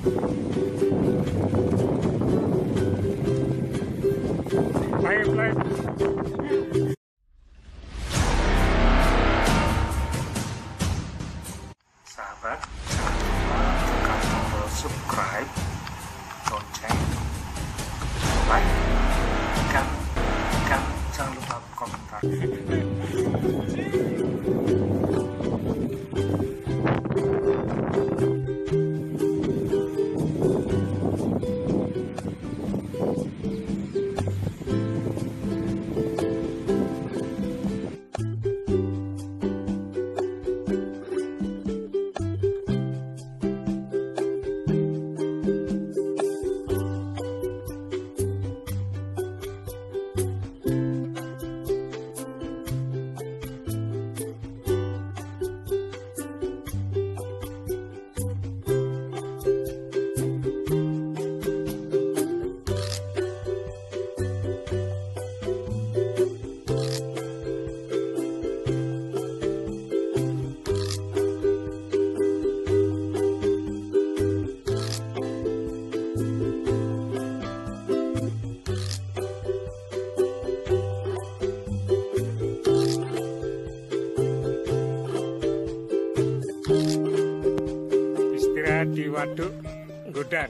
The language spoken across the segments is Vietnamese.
Play, play. Sahabat, jangan lupa tekan tombol subscribe, lonceng, like, dan, dan jangan lupa komentar. Di waduk Gudan.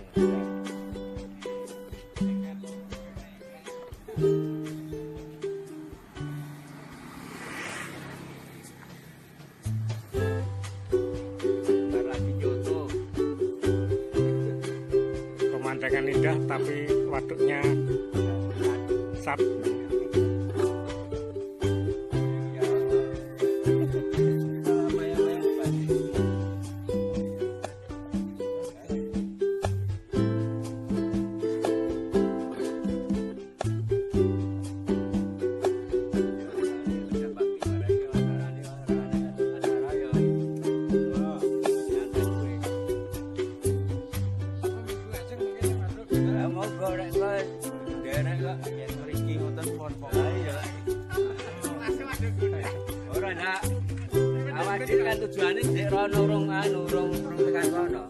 Pemandangan indah tapi waduknya sat. Ora nak. Awak iki kan tujuane dek rono urung anu urung rong tekan kono.